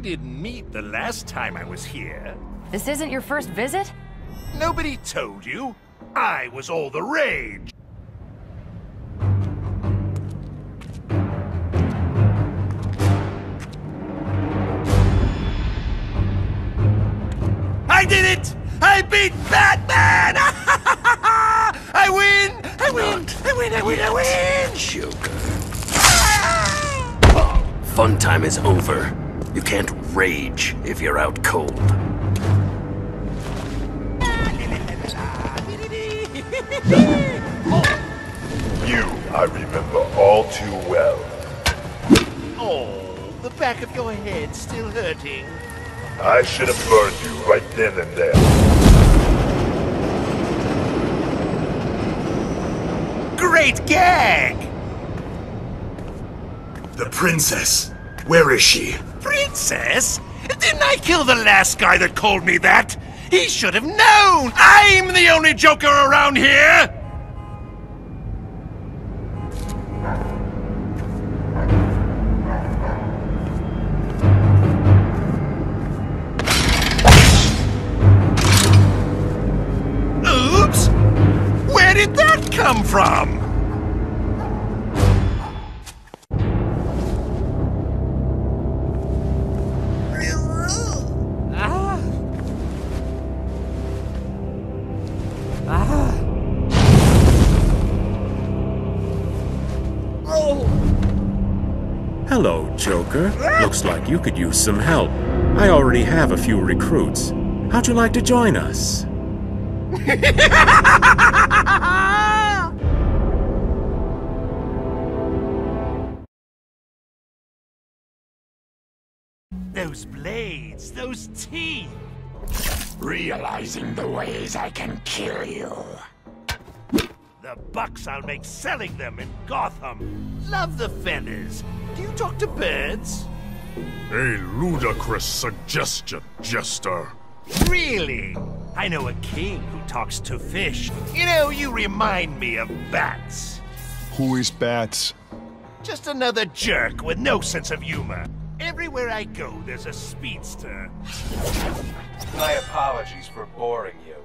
didn't meet the last time I was here. This isn't your first visit? Nobody told you. I was all the rage. I did it! I beat Batman! I win! I win! I win! I win! I win! Joker. Fun time is over. You can't rage if you're out cold. You, I remember all too well. Oh, the back of your head still hurting. I should have burned you right then and there. Great gag! The princess. Where is she? Princess? Didn't I kill the last guy that called me that? He should have known! I'm the only Joker around here! Oops! Where did that come from? Hello, Joker. Looks like you could use some help. I already have a few recruits. How'd you like to join us? Those blades, those teeth. Realizing the ways I can kill you. The bucks I'll make selling them in Gotham. Love the feathers. Do you talk to birds? A ludicrous suggestion, Jester. Really? I know a king who talks to fish. You know, you remind me of bats. Who is Bats? Just another jerk with no sense of humor. Everywhere I go, there's a speedster. My apologies for boring you.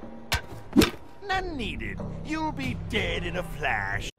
None needed. You'll be dead in a flash.